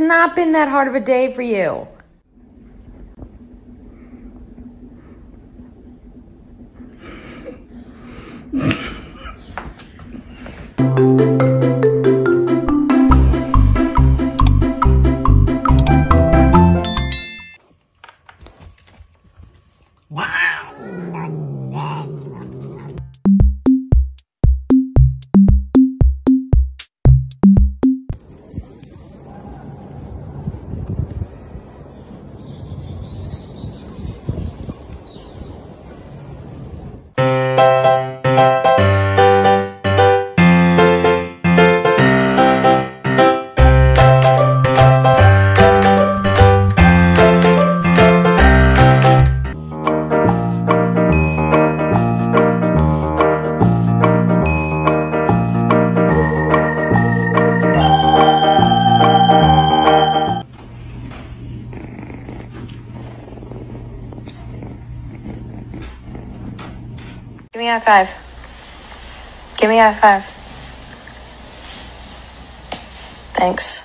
not been that hard of a day for you. Give me high five. Give me high five. Thanks.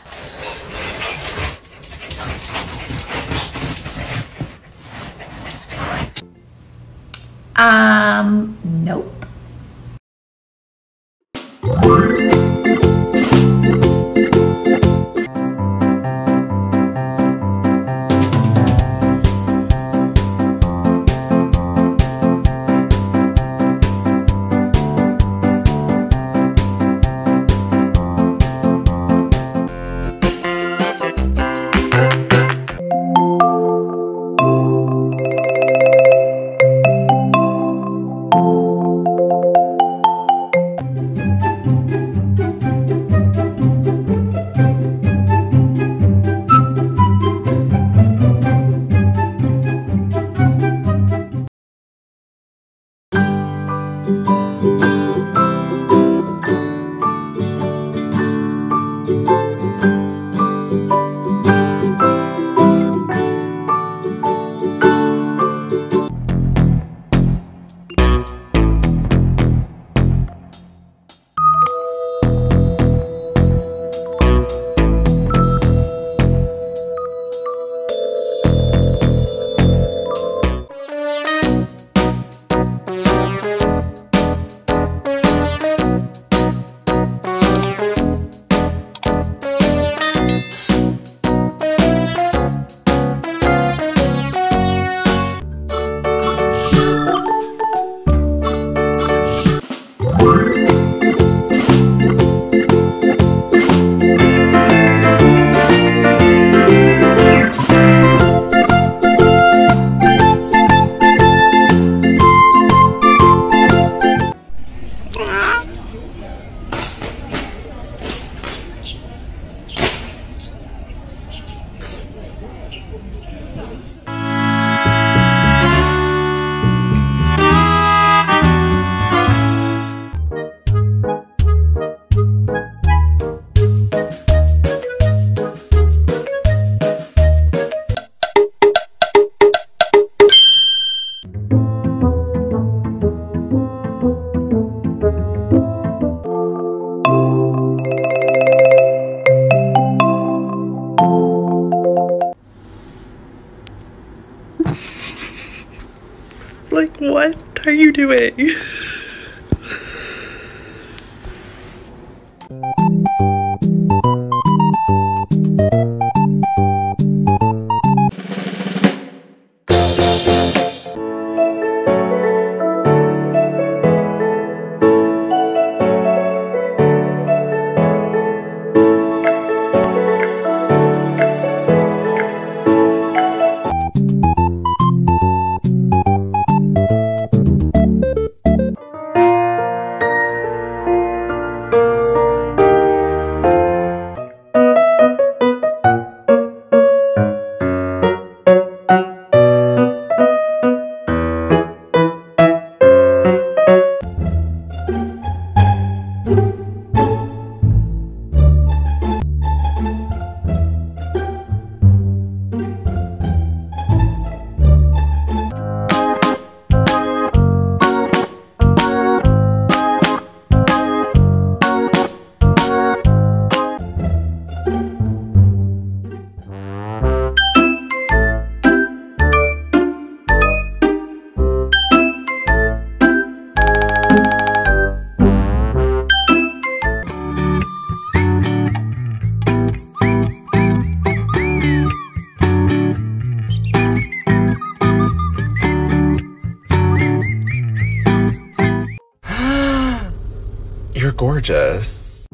Um, nope. doing? You're gorgeous.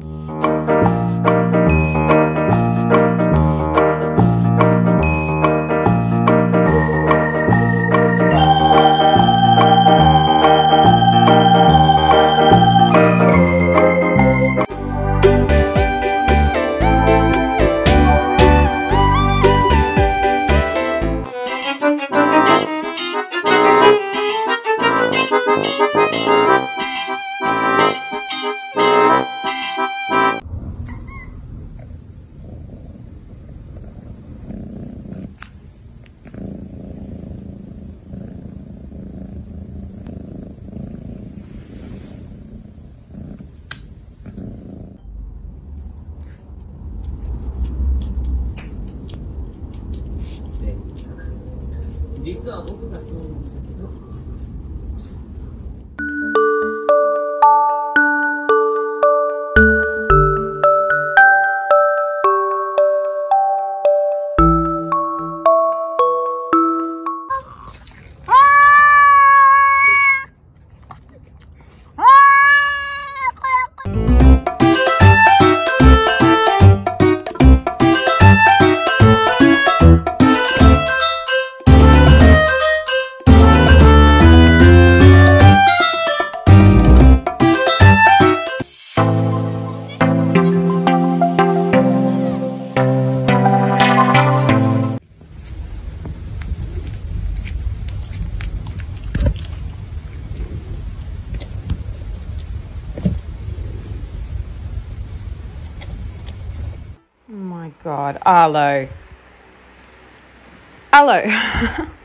Are you doing? gorgeous. Oh my god, Arlo. Arlo.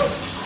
Oh!